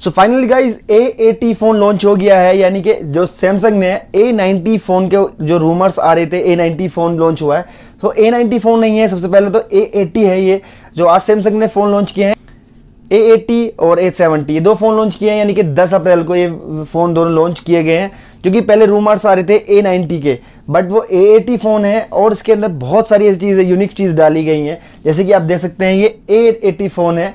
So finally guys A eighty phone launch हो गया है, यानी कि जो सैमसंग ने ए नाइनटी फ़ोन के जो रूमर्स आ रहे थे ए नाइनटी फ़ोन लॉन्च हुआ है। तो ए नाइनटी फ़ोन नहीं है, सबसे पहले तो ए एटी है ये, जो आज सैमसंग ने फ़ोन लॉन्च किए हैं। ए एटी और ए सेवेंटी ये दो फ़ोन लॉन्च किए हैं, यानी कि 10 अप्रैल को ये फ़ोन दोनों लॉन्च किए गए हैं जो कि पहले रूमर्स आ रहे थे ए नाइनटी के। बट वो ए एटी फ़ोन है, और इसके अंदर बहुत सारी ऐसी चीज़ें यूनिक चीज़ डाली गई हैं। जैसे कि आप देख सकते हैं, ये ए एटी फ़ोन है।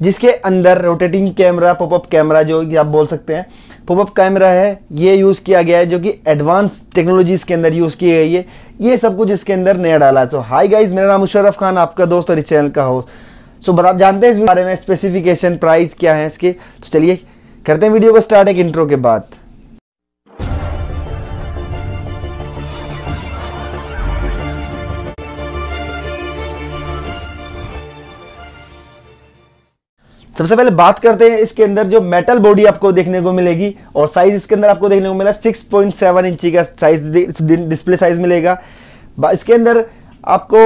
जिसके अंदर रोटेटिंग कैमरा पॉपअप कैमरा जो आप बोल सकते हैं। पॉपअप कैमरा है, ये यूज़ किया गया है जो कि एडवांस टेक्नोलॉजीज़ के अंदर यूज़ की गई है। ये सब कुछ इसके अंदर नया डाला है। सो हाई गाइज़ मेरा नाम मुशरफ खान, आपका दोस्त और इस चैनल का होस्ट सो बता जानते हैं इस बारे में स्पेसिफिकेशन प्राइस क्या है इसके? तो चलिए, करते हैं वीडियो को स्टार्ट एक इंट्रो के बाद। सबसे पहले बात करते हैं इसके अंदर जो मेटल बॉडी आपको देखने को मिलेगी और साइज़ इसके अंदर आपको देखने को मिला 6.7 इंची का साइज़ डिस्प्ले साइज़ मिलेगा। इसके अंदर आपको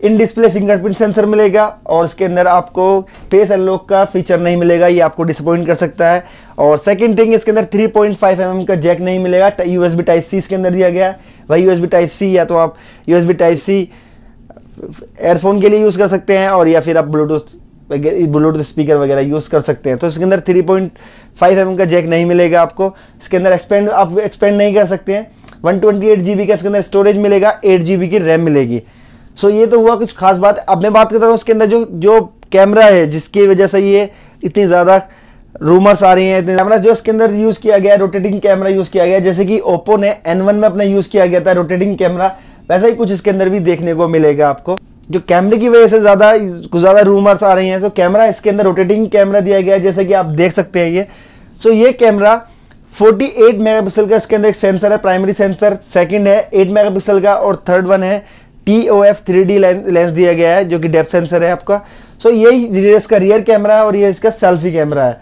इन डिस्प्ले फिंगरप्रिंट सेंसर मिलेगा और इसके अंदर आपको फेस अनलॉक का फीचर नहीं मिलेगा, ये आपको डिसअपॉइंट कर सकता है। और सेकंड थिंग इसके अंदर 3.5 पॉइंट mm का जैक नहीं मिलेगा। यू यूएसबी टाइप सी इसके अंदर दिया गया है। वही यूएसबी टाइप सी या तो आप यूएसबी टाइप सी एयरफोन के लिए यूज़ कर सकते हैं और या फिर आप ब्लूटूथ ब्लूटूथ स्पीकर वगैरह यूज़ कर सकते हैं। तो इसके अंदर 3.5 पॉइंट mm का जैक नहीं मिलेगा आपको। इसके अंदर एक्सपेंड आप एक्सपेंड नहीं कर सकते हैं। One twenty eight G B का इसके अंदर स्टोरेज मिलेगा एट जी बी की रैम मिलेगी। सो ये तो हुआ कुछ खास बात। अब मैं बात करता हूँ उसके अंदर जो जो कैमरा है, जिसकी वजह से ये इतनी ज़्यादा रूमर्स आ रही हैं, इतने कैमरा जो इसके अंदर यूज़ किया गया है रोटेटिंग कैमरा यूज़ किया गया जैसे कि ओप्पो ने N1 में अपना यूज़ किया गया था रोटेटिंग कैमरा वैसा ही कुछ इसके अंदर भी देखने को मिलेगा आपको। जो कैमरे की वजह से ज़्यादा कुछ ज़्यादा रूमर्स आ रही हैं तो कैमरा इसके अंदर रोटेटिंग कैमरा दिया गया है जैसे कि आप देख सकते हैं ये। सो ये कैमरा 48 मेगापिक्सल का इसके अंदर एक सेंसर है प्राइमरी सेंसर सेकंड है 8 मेगापिक्सल का और थर्ड वन है। T O F three D lens दिया गया है जो कि डेप्थ सेंसर है आपका। सो so, यही इसका रियर कैमरा है और ये इसका सेल्फी कैमरा है।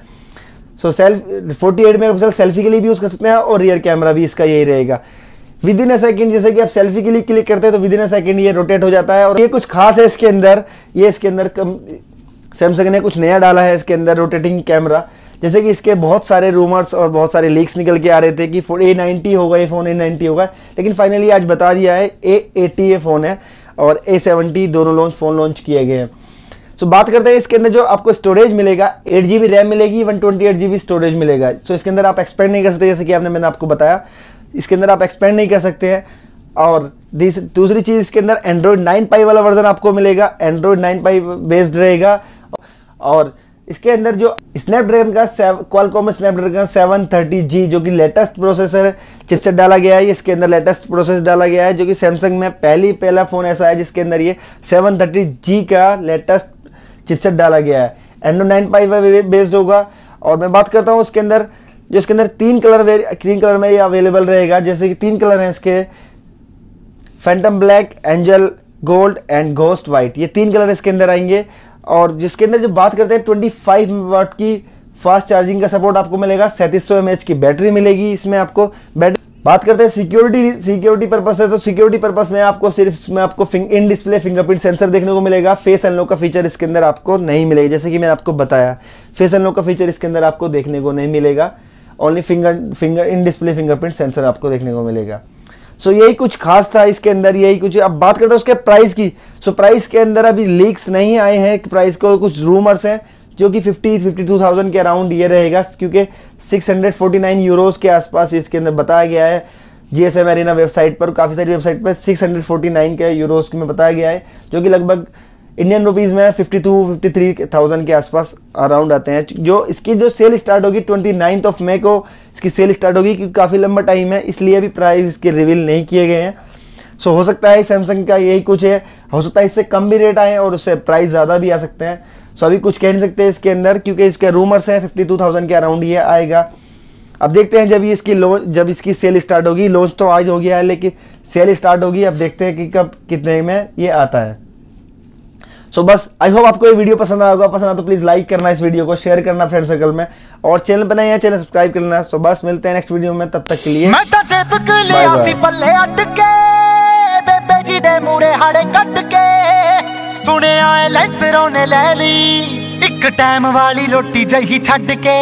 So self forty eight selfie के लिए भी यूज़ कर सकते हैं और रियर कैमरा भी इसका यही रहेगा। विद इन अ सेकेंड जैसे कि आप सेल्फी के लिए क्लिक करते हैं तो विद इन अ सेकेंड ये रोटेट हो जाता है और ये कुछ खास है इसके अंदर। ये इसके अंदर सैमसंग ने कुछ नया डाला है इसके अंदर रोटेटिंग कैमरा जैसे कि इसके बहुत सारे रूमर्स और बहुत सारे लीक्स निकल के आ रहे थे कि फ़ोन ए नाइनटी होगा ये फ़ोन ए नाइनटी होगा। लेकिन फाइनली आज बता दिया है ए एटी ये फ़ोन है और ए सेवेंटी दोनों लॉन्च फ़ोन लॉन्च किए गए हैं। सो so, बात करते हैं इसके अंदर जो आपको स्टोरेज मिलेगा। एट जी बी रैम मिलेगी one twenty eight G B storage मिलेगा। सो so, इसके अंदर आप एक्सपेंड नहीं कर सकते जैसे कि आपने मैंने आपको बताया। इसके अंदर आप एक्सपेंड नहीं कर सकते हैं। और दूसरी चीज़, इसके अंदर एंड्रॉयड नाइन पाई वाला वर्जन आपको मिलेगा। एंड्रॉयड नाइन पाई बेस्ड रहेगा। और इसके अंदर जो स्नैपड्रैगन का Qualcomm Snapdragon seven thirty G जो कि लेटेस्ट प्रोसेसर चिपसेट डाला गया है। इसके अंदर लेटेस्ट प्रोसेस डाला गया है, जो कि सैमसंग में पहली, पहला फ़ोन ऐसा है, जिसके अंदर ये सेवन थर्टी जी का लेटेस्ट चिपसेट डाला गया है। एंड्रो नाइन पाई बेस्ड होगा। और मैं बात करता हूँ उसके अंदर जो इसके अंदर तीन कलर तीन कलर में ये अवेलेबल रहेगा। जैसे कि तीन कलर हैं इसके। Phantom black angel gold and ghost white ये तीन कलर इसके अंदर आएँगे। और जिसके अंदर जो बात करते हैं ट्वेंटी फाइव वाट की फास्ट चार्जिंग का सपोर्ट आपको मिलेगा। सैंतीस सौ की बैटरी मिलेगी इसमें आपको। बैटरी बात करते हैं सिक्योरिटी सिक्योरिटी पर्पस है तो सिक्योरिटी पर्पस में आपको सिर्फ़ इसमें आपको इन डिस्प्ले फिंगरप्रिंट सेंसर देखने को मिलेगा। फेस अनलॉक का फीचर इसके अंदर आपको नहीं मिलेगा। जैसे कि मैंने आपको बताया फेस अनलॉक का फीचर इसके अंदर आपको देखने को नहीं मिलेगा। Only finger finger in display fingerprint sensor आपको देखने को मिलेगा। सो so, यही कुछ खास था इसके अंदर यही कुछ अब बात करते हैं उसके प्राइस की। सो so, प्राइस के अंदर अभी लीक्स नहीं आए हैं प्राइस को कुछ रूमर्स हैं जो कि 50 52,000 के अराउंड ये रहेगा क्योंकि 649 यूरोस के आसपास इसके अंदर बताया गया है। जी एस एरिना वेबसाइट पर काफ़ी सारी वेबसाइट पर 649 के यूरोस में बताया गया है जो कि लगभग इंडियन रुपीज़ में fifty two fifty three thousand के आसपास अराउंड आते हैं। जो इसकी जो सेल स्टार्ट होगी ट्वेंटी नाइन्थ ऑफ़ मे को इसकी सेल स्टार्ट होगी क्योंकि काफ़ी लंबा टाइम है, इसलिए अभी प्राइस इसके रिवील नहीं किए गए हैं। सो हो सकता है सैमसंग का यही कुछ है। हो सकता है इससे कम भी रेट आए और उससे प्राइस ज़्यादा भी आ सकते हैं। सो अभी कुछ कह नहीं सकते इसके अंदर क्योंकि इसके रूमर्स हैं फिफ्टी टू थाउज़ेंड के अराउंड ये आएगा। अब देखते हैं जब ये इसकी लॉन्च जब इसकी सेल स्टार्ट होगी। लॉन्च तो आज हो गया है, लेकिन सेल स्टार्ट होगी। अब देखते हैं कि कब, कितने में ये आता है। सो so, बस आई होप आपको ये वीडियो पसंद आया होगा पसंद आ तो प्लीज लाइक करना इस वीडियो को शेयर करना फ्रेंड सर्कल में और चैनल बनाए हैं चैनल सब्सक्राइब करना सो बस मिलते हैं नेक्स्ट वीडियो में तब तक के लिए मैं तो चेतक लिया सी पल्ले अटके बेबे जी दे मूरे हाड़े कट के सुने आए लेसरों ने ले ली ਇੱਕ ਟਾਈਮ ਵਾਲੀ ਰੋਟੀ ਜਹੀ ਛੱਡ ਕੇ